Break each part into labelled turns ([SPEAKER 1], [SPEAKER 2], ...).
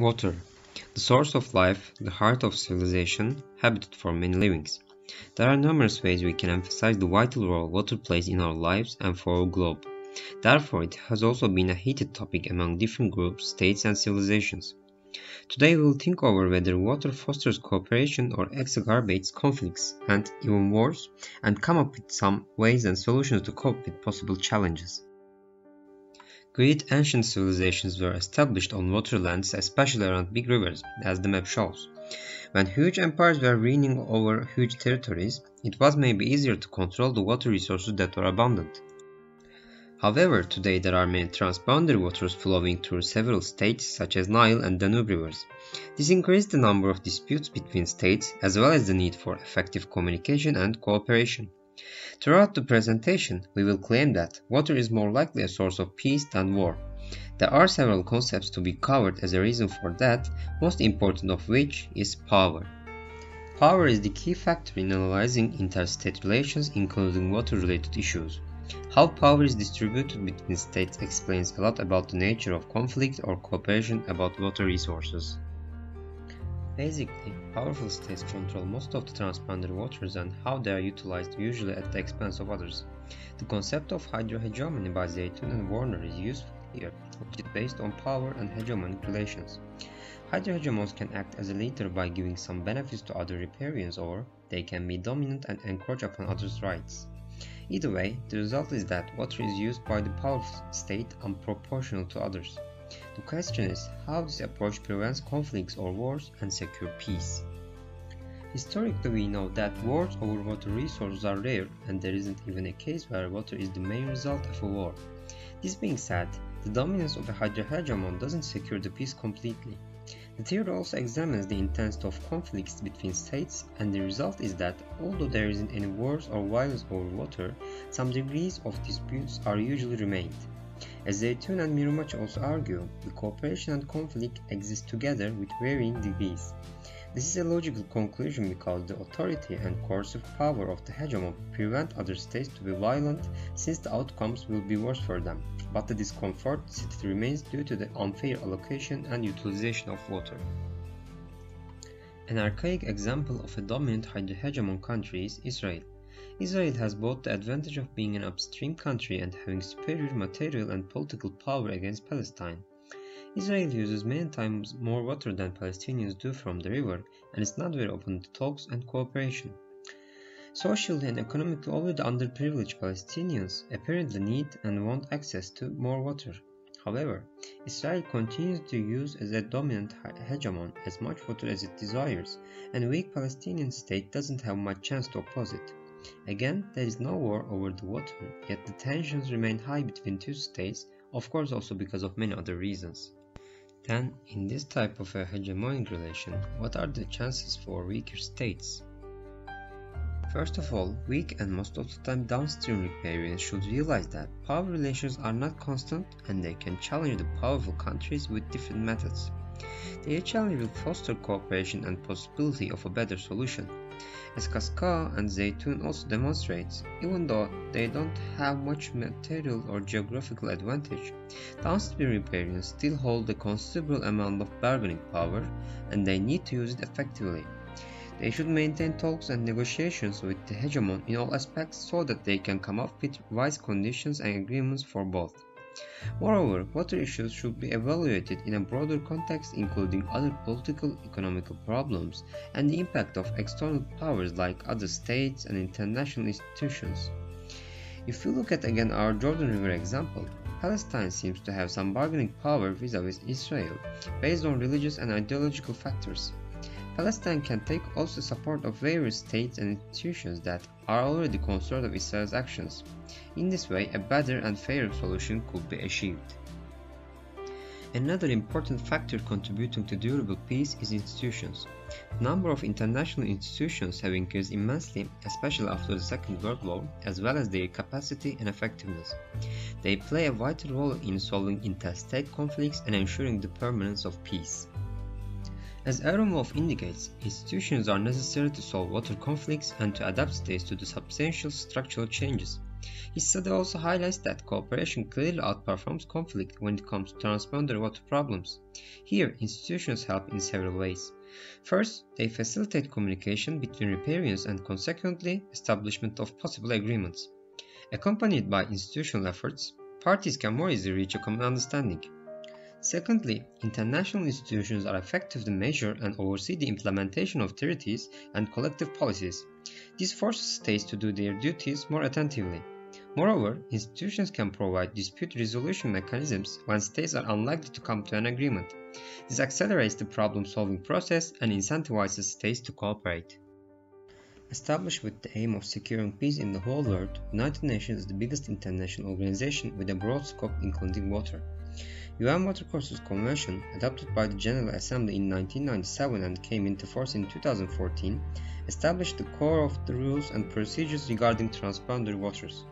[SPEAKER 1] Water, the source of life, the heart of civilization, habitat for many livings. There are numerous ways we can emphasize the vital role water plays in our lives and for our globe. Therefore, it has also been a heated topic among different groups, states, and civilizations. Today we will think over whether water fosters cooperation or exacerbates conflicts and even wars, and come up with some ways and solutions to cope with possible challenges. Great ancient civilizations were established on waterlands, especially around big rivers, as the map shows. When huge empires were reigning over huge territories, it was maybe easier to control the water resources that were abundant. However, today there are many transboundary waters flowing through several states such as Nile and Danube rivers. This increased the number of disputes between states as well as the need for effective communication and cooperation. Throughout the presentation, we will claim that water is more likely a source of peace than war. There are several concepts to be covered as a reason for that, most important of which is power. Power is the key factor in analyzing interstate relations including water-related issues. How power is distributed between states explains a lot about the nature of conflict or cooperation about water resources. Basically, powerful states control most of the transboundary waters and how they are utilized usually at the expense of others. The concept of hydrohegemony by Zeitoun and Warner is useful here, which is based on power and hegemonic relations. Hydrohegemons can act as a leader by giving some benefits to other riparians or they can be dominant and encroach upon others' rights. Either way, the result is that water is used by the powerful state and proportional to others. The question is how this approach prevents conflicts or wars and secure peace. Historically we know that wars over water resources are rare and there isn't even a case where water is the main result of a war. This being said, the dominance of a hydrohegemon doesn't secure the peace completely. The theory also examines the intensity of conflicts between states and the result is that although there isn't any wars or violence over water, some degrees of disputes are usually remained. As Zeitoun and Mirumachi also argue, the cooperation and conflict exist together with varying degrees. This is a logical conclusion because the authority and coercive power of the hegemon prevent other states to be violent since the outcomes will be worse for them, but the discomfort still remains due to the unfair allocation and utilization of water. An archaic example of a dominant hydrohegemon country is Israel. Israel has both the advantage of being an upstream country and having superior material and political power against Palestine. Israel uses many times more water than Palestinians do from the river and is not very open to talks and cooperation. Socially and economically already underprivileged Palestinians apparently need and want access to more water. However, Israel continues to use as a dominant hegemon as much water as it desires, and a weak Palestinian state doesn't have much chance to oppose it. Again, there is no war over the water, yet the tensions remain high between two states, of course also because of many other reasons. Then, in this type of a hegemonic relation, what are the chances for weaker states? First of all, weak and most of the time downstream riparians should realize that power relations are not constant and they can challenge the powerful countries with different methods. Their challenge will foster cooperation and possibility of a better solution. As Cascão and Zeitoun also demonstrates, even though they don't have much material or geographical advantage, downstream riparians still hold a considerable amount of bargaining power and they need to use it effectively. They should maintain talks and negotiations with the hegemon in all aspects so that they can come up with wise conditions and agreements for both. Moreover, water issues should be evaluated in a broader context including other political economical problems and the impact of external powers like other states and international institutions. If we look at again our Jordan River example, Palestine seems to have some bargaining power vis-à-vis -vis Israel based on religious and ideological factors. Palestine can take also support of various states and institutions that are already concerned of Israel's actions. In this way, a better and fairer solution could be achieved. Another important factor contributing to durable peace is institutions. The number of international institutions have increased immensely, especially after the Second World War, as well as their capacity and effectiveness. They play a vital role in solving interstate conflicts and ensuring the permanence of peace. As Wolf indicates, institutions are necessary to solve water conflicts and to adapt states to the substantial structural changes. His study also highlights that cooperation clearly outperforms conflict when it comes to transboundary water problems. Here, institutions help in several ways. First, they facilitate communication between riparians and consequently establishment of possible agreements. Accompanied by institutional efforts, parties can more easily reach a common understanding. Secondly, international institutions are effective to measure and oversee the implementation of treaties and collective policies. This forces states to do their duties more attentively. Moreover, institutions can provide dispute resolution mechanisms when states are unlikely to come to an agreement. This accelerates the problem-solving process and incentivizes states to cooperate. Established with the aim of securing peace in the whole world, the United Nations is the biggest international organization with a broad scope including water. UN Watercourses Convention, adopted by the General Assembly in 1997 and came into force in 2014, established the core of the rules and procedures regarding transboundary waters.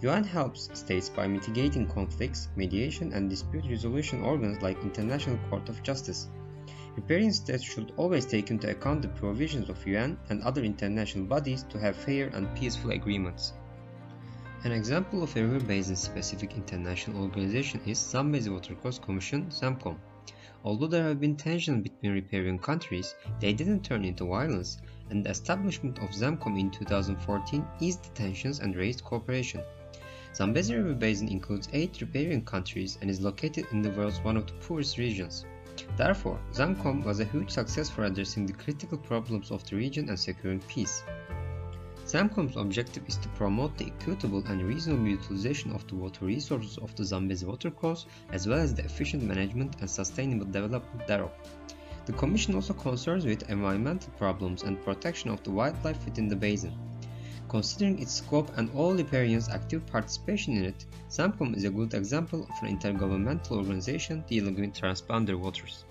[SPEAKER 1] UN helps states by mitigating conflicts, mediation and dispute resolution organs like International Court of Justice. Riparian states should always take into account the provisions of UN and other international bodies to have fair and peaceful agreements. An example of a river basin specific international organization is Zambezi Water Watercourse Commission ZAMCOM. Although there have been tensions between riparian countries, they didn't turn into violence, and the establishment of ZAMCOM in 2014 eased the tensions and raised cooperation. Zambezi River Basin includes 8 riparian countries and is located in the world's one of the poorest regions. Therefore, ZAMCOM was a huge success for addressing the critical problems of the region and securing peace. ZAMCOM's objective is to promote the equitable and reasonable utilization of the water resources of the Zambezi watercourse as well as the efficient management and sustainable development thereof. The Commission also concerns with environmental problems and protection of the wildlife within the basin. Considering its scope and all riparians' active participation in it, ZAMCOM is a good example of an intergovernmental organization dealing with transboundary waters.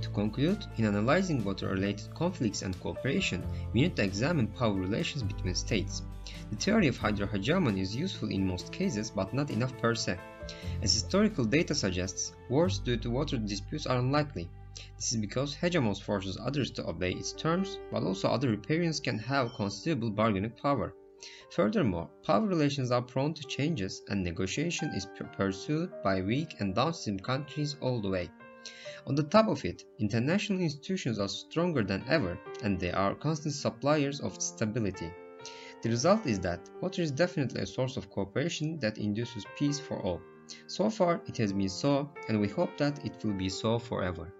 [SPEAKER 1] To conclude, in analyzing water-related conflicts and cooperation, we need to examine power relations between states. The theory of hydrohegemony is useful in most cases, but not enough per se. As historical data suggests, wars due to water disputes are unlikely. This is because hegemons forces others to obey its terms, but also other riparians can have considerable bargaining power. Furthermore, power relations are prone to changes and negotiation is pursued by weak and downstream countries all the way. On the top of it, international institutions are stronger than ever and they are constant suppliers of stability. The result is that water is definitely a source of cooperation that induces peace for all. So far, it has been so, and we hope that it will be so forever.